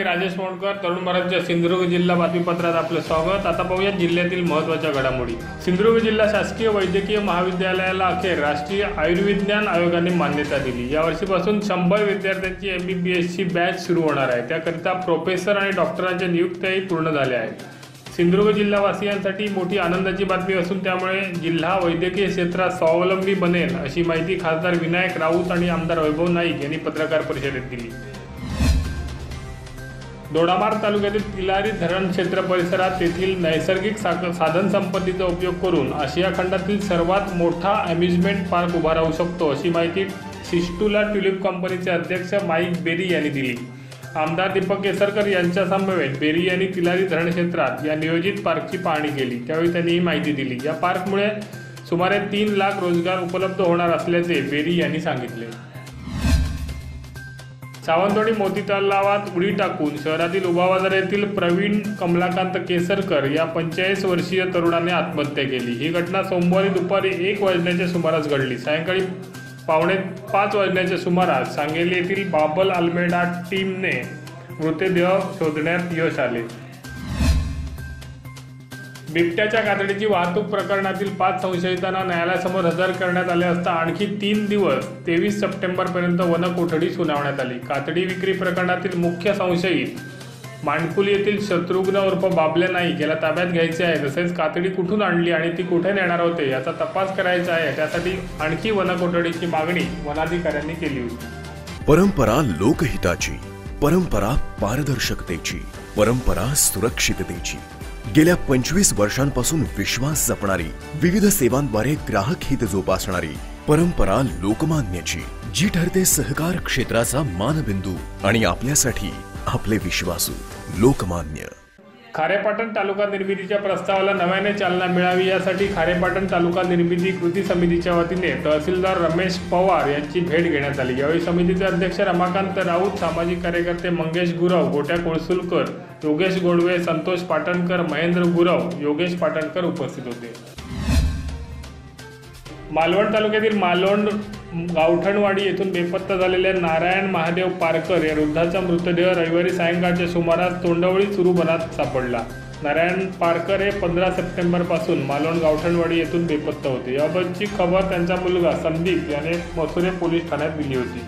मी राजेश मोणकर तरुण भारतच्या सिंधुदुर्ग जिल्हा बातमीपत्रात आपलं स्वागत. आता पाहूया जिल्ह्यातील महत्त्वाच्या घडामोडी. सिंधुदुर्ग जिल्हा शासकीय वैद्यकीय महाविद्यालयाला अखेर राष्ट्रीय आयुर्विज्ञान आयोगाने मान्यता दिली. यावर्षीपासून शंभर विद्यार्थ्यांची एम बी बी एसची बॅच सुरू होणार आहे. त्याकरिता प्रोफेसर आणि डॉक्टरांच्या नियुक्त्याही पूर्ण झाल्या आहेत. सिंधुदुर्ग जिल्हावासियांसाठी मोठी आनंदाची बातमी असून त्यामुळे जिल्हा वैद्यकीय क्षेत्रात स्वावलंबी बनेल अशी माहिती खासदार विनायक राऊत आणि आमदार वैभव नाईक यांनी पत्रकार परिषदेत दिली. दोडामार तालुक्यातील तिलारी धरण क्षेत्र परिसरात तेथील नैसर्गिक साक- साधनसंपत्तीचा उपयोग करून आशिया खंडातील सर्वात मोठा अम्युजमेंट पार्क उभा राहू शकतो अशी माहिती सिस्टुला ट्युलिप कंपनीचे अध्यक्ष माईक बेरी यांनी दिली. आमदार दीपक केसरकर यांच्या समवेत बेरी यांनी तिलारी धरण क्षेत्रात या नियोजित पार्कची पाहणी केली. त्यावेळी त्यांनी ही माहिती दिली. या पार्कमुळे सुमारे तीन लाख रोजगार उपलब्ध होणार असल्याचे बेरी यांनी सांगितले. सावंतवाडी मोती तलावात उडी टाकून शहरातील उभाबाजार येथील प्रवीण कमलाकांत केसरकर या पंचेचाळीस वर्षीय तरुणाने आत्महत्या केली. ही घटना सोमवारी दुपारी एक वाजण्याच्या सुमारास घडली. सायंकाळी पावणे पाच वाजण्याच्या सुमारास सांगेली येथील बाबल आल्मेडा टीमने मृतदेह शोधण्यात यश आले. बिबट्याच्या कातडीची वाहतूक प्रकरणातील पाच संशयितांना न्यायालयासमोर हजर करण्यात आले असता आणखी तीन दिवस तेवीस सप्टेंबरपर्यंत वनकोठडी सुनावण्यात आली. कातडी विक्री प्रकरणातील मुख्य संशयित मांडकुली येथील शत्रुघ्न उर्फ बाबले नाईक याला ताब्यात घ्यायचे आहे. तसेच कातडी कुठून आणली आणि ती कुठे नेणार होते याचा तपास करायचा आहे. त्यासाठी आणखी वनकोठडीची मागणी वनाधिकाऱ्यांनी केली होती. परंपरा लोकहिताची परंपरा पारदर्शकतेची परंपरा सुरक्षिततेची. गेल्या पंचवीस वर्षांपासून विश्वास जपणारी विविध सेवांद्वारे ग्राहक हित जोपासणारी परंपरा लोकमान्याची जी ठरते सहकार क्षेत्राचा मानबिंदू आणि आपल्यासाठी आपले विश्वासू लोकमान्य. खारेपाटण तालुका निर्मितीच्या प्रस्तावाला नव्याने चालना मिळावी यासाठी खारेपाटण तालुका निर्मिती कृती समितीच्या वतीने तहसीलदार रमेश पवार यांची भेट घेण्यात आली. यावेळी समितीचे अध्यक्ष रमाकांत राऊत सामाजिक कार्यकर्ते मंगेश गुरव गोट्या कोळसुलकर योगेश गोडवे संतोष पाटणकर महेंद्र गुरव योगेश पाटणकर उपस्थित होते. मालवण तालुक्यातील मालवण गावठणवाडी येथून बेपत्ता झालेल्या नारायण महादेव पारकर या वृद्धाचा मृतदेह रविवारी सायंकाळच्या सुमारास तोंडवळी सुरू बनात सापडला. नारायण पारकर हे पंधरा सप्टेंबरपासून मालवण गावठणवाडी येथून बेपत्ता होते. याबाबतची खबर त्यांचा मुलगा संदीप याने मसुरे पोलीस ठाण्यात दिली होती.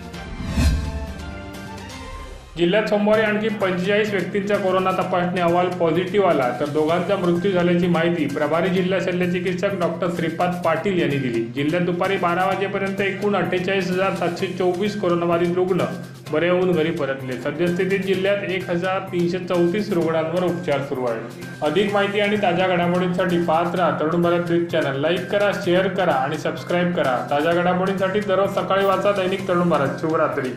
जिल्ह्यात सोमवारी आणखी पंचेचाळीस व्यक्तींचा कोरोना तपासणी अहवाल पॉझिटिव्ह आला तर दोघांचा मृत्यू झाल्याची माहिती प्रभारी जिल्हा शल्यचिकित्सक डॉक्टर श्रीपाद पाटील यांनी दिली. जिल्ह्यात दुपारी बारा वाजेपर्यंत एकूण अठ्ठेचाळीस हजार सातशे चोवीस कोरोनाबाधित रुग्ण बरे होऊन घरी परतले. सद्यस्थितीत जिल्ह्यात एक हजार तीनशे चौतीस रुग्णांवर उपचार सुरू आहे अधिक माहिती आणि ताज्या घडामोडींसाठी पाहत राहा Tarun Bharat news channel. Like करा शेअर करा आणि सबस्क्राईब करा. ताज्या घडामोडींसाठी दररोज सकाळी वाचा दैनिक तरुण भारत. शुभरात्री.